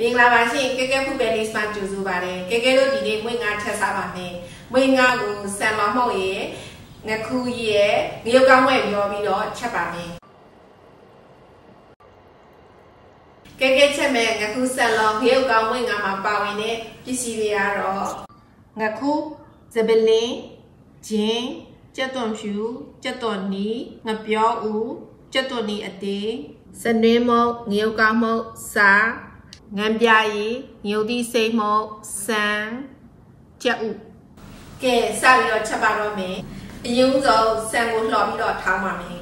မင်္ဂလာပါရှင်ကဲကဲဖူပဲလေးစပန်ကြိုဆိုပါတယ်ကဲကဲတို့ဒီနေ့မွေးငါချက်စားပါမယ်မွေးငါကိုဆန်လောင်မှုတ်ရဲ့ငခူးရဲ့ငရုတ်ကောင်းဝဲရောပြီးတော့ချက်ပါမယ်ကဲကဲချက်မဲ့ငခူးဆန်လောင်ငရုတ်ကောင်းဝဲငါမှာပါဝင်တဲ့ပစ္စည်းတွေကတော့ငခူးဇပလင်းဂျင်းကြက်သွန်ဖြူကြက်သွန်နီငပြောဦးကြက်သွန်နီအသေးစနွေးမုတ်ငရုတ်ကောင်းမုတ်စား ငံပြရီငုတ်တိစိတ်မုတ်စံကြက်ဥကဲစပြီးတော့ချက်ပါတော့မယ်အရင်ဆုံးစံကိုလှော်ပြီးတော့ထားပါမယ်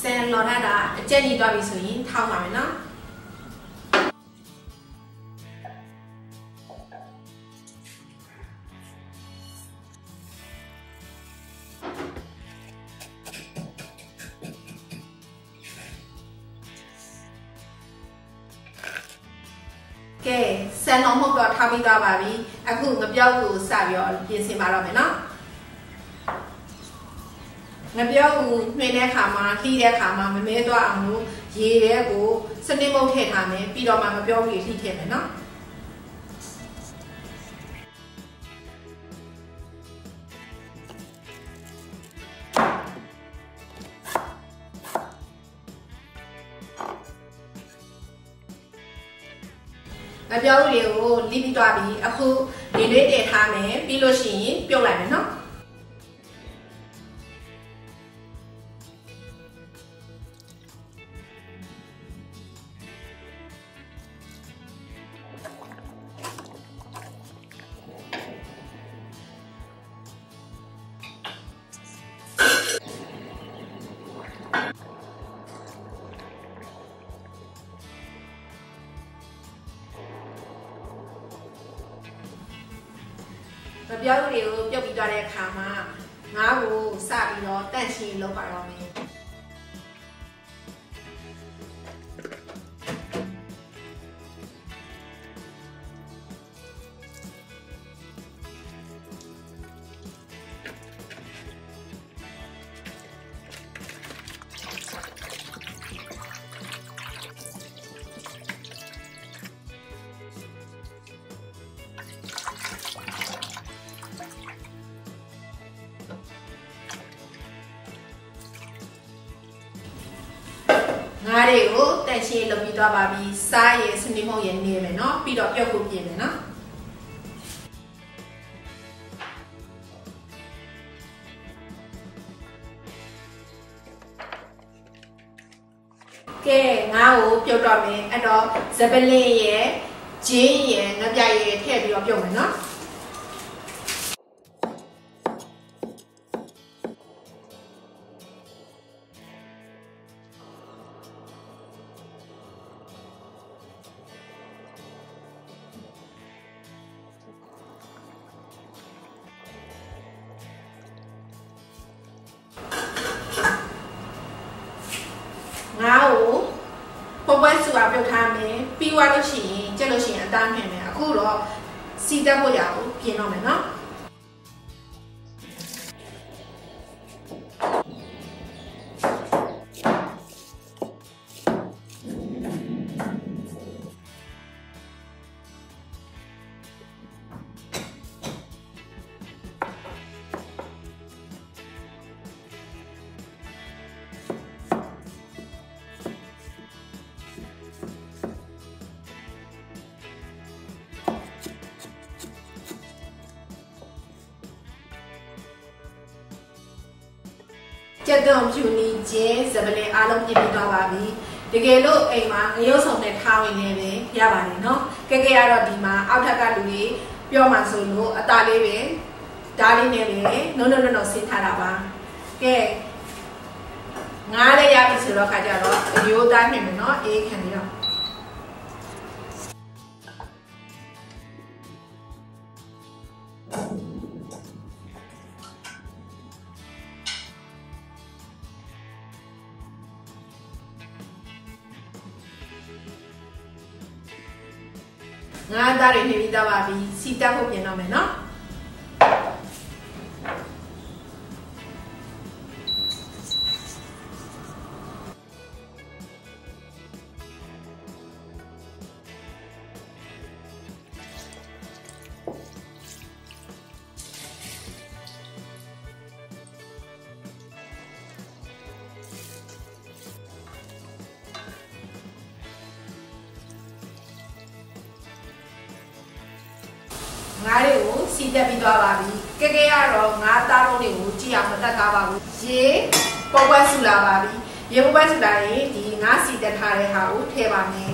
ဆန်လော်ထားတာအကျက်ကြီးသွားပြီဆိုရင်ထောင်းပါမယ်နော် ကဲဆန်တော်မှုတ်တော့ထားပြီးသွားပါပြီအခုငပြောက်ကိုစပြီးတော့ပြင်ဆင်ပါတော့မယ်နော်ငပြောက်ကိုနှွေတဲ့ခါမှာလှီးတဲ့ခါမှာမမဲသွားအောင်လို့ရေထဲကိုစနစ်မုတ်ထည့်ထားမယ်ပြီးတော့မှငပြောက်ကိုလှီးထည့်မယ်နော် ငပြောက်တွေကိုလိပြီးသွားပြီအခုနေလေးတည်ထားမယ်ပြီးလို့ရှိရင်ပြုတ်လိုက်မယ်နော် မပြောက်တွေကိုပြုတ်ပြီးသွားတဲ့အခါမှာငါးကိုစပြီးတော့တန့်ရှင်းလုပ်ပါတော့မယ် ငါးတွေကိုတန့်ရှင်းလုပ်ပြီးသွားပါပြီစားရယ်စနေမုတ်ရယ်နေမယ်နော်ပြီးတော့ပြုတ်ဖို့ပြင်မယ်နော်ကဲငါ့ကိုပြုတ်တော့မယ်အဲ့တော့ဇပလင်းရယ်ဂျင်းရယ်ငပြရယ်ထည့်ပြီးတော့ပြုတ်မယ်နော် ငါ့ကိုပေါ်ပွဲစုအောင်ပြုတ်ထားမယ်ပြီးသွားလို့ရှိရင်ကြက်လို့ရှိရင်အသားနှင်မယ်အခုတော့စီတက်ဖို့ရအောင်ပြင်တော့မယ်နော် ကြက်သွန်ဖြူနီချင်းစပလင်အားလုံးပြင်ပြီးသွားပါပြီတကယ်လို့အိမ်မှာငရုတ်ဆောင်နဲ့ထားဝင်နေပဲရပါတယ်နော်ကဲကဲကတော့ဒီမှာအောက်ထပ်ကလူတွေပြောမှဆိုလို့အသားလေးပဲဓာတ်လေးနဲ့ပဲနုံနုံနုံနုံဆင်းထားတာပါကဲငားလေးရပြီဆိုတော့ခါကြတော့အယိုးသားနေမယ်နော်အေးခံပြီးတော့ ငါးသားတွေနေပြီးသားပါပြီစီတက်ဖို့ပြင်တော့မယ်နော် ငါးတွေကိုစီတက်ပြီးသွားပါပြီကဲကဲကတော့ငါးသားလုံးတွေကိုကြည့်အောင်မတက်ထားပါဘူးရေပေါ်ပွက်ဆူလာပါပြီရေပေါ်ပွက်ဆူလာရင်ဒီငါးစီတက်ထားတဲ့ဟာကိုထည့်ပါမယ်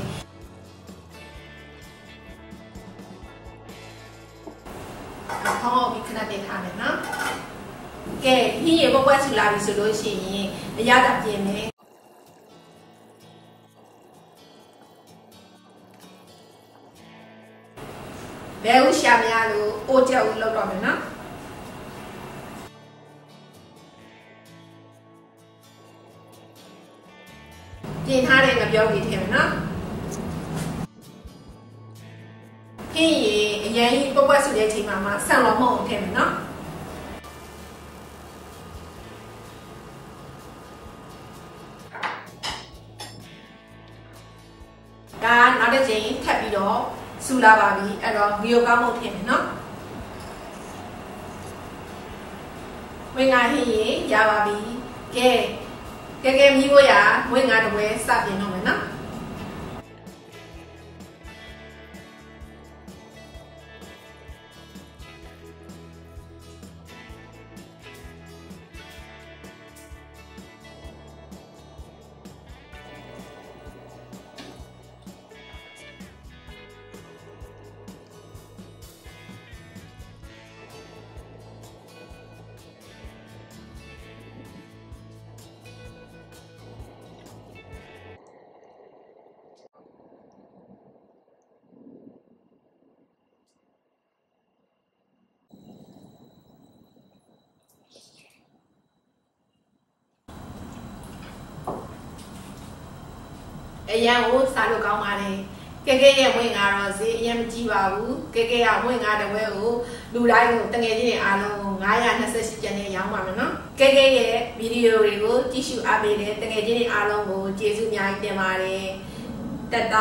ဟောပြီးခဏတည်းထားမယ်နော်ကဲဟင်းရေပေါ်ပွက်ဆူလာပြီဆိုလို့ရှိရင်အရသာပြင်မယ် များလို့အိုးကြောက်လောက်တော့မယ်နော်ပြင်ထားတဲ့ငပြောကြီးထည့်မယ်နော်ဟင်းရေအရင်ပပွက်ဆိုတဲ့အချိန်မှာမှဆန်လောမုံထည့်မယ်နော်ဒါနောက်တစ်ချိန်ထပ်ပြီးတော့ဆူလာပါပြီအဲ့တော့ငီယိုကောင်းမှုဖြစ်မယ်နော် ဝင်ငါဟင်းရေရပါပြီကဲကဲကဲမြည်ဖို့ရဝင်ငါတပွဲစပြင်တော့မယ်နော် အရန်ကိုစားလို့ကောင်းပါတယ်ကဲကဲရဲ့ဝင်ငါတော့ဈေးအရင်မကြည့်ပါဘူးကဲကဲကဝင်ငါတဝဲကိုလူတိုင်းကိုတငယ်ချင်းတွေအားလုံးကို928ကျန်နဲ့ရောင်းပါမယ်နော်ကဲကဲရဲ့ဗီဒီယိုတွေကိုကြည့်ရှုအားပေးတဲ့တငယ်ချင်းတွေအားလုံးကိုကျေးဇူးအများကြီးတင်ပါတယ်တတ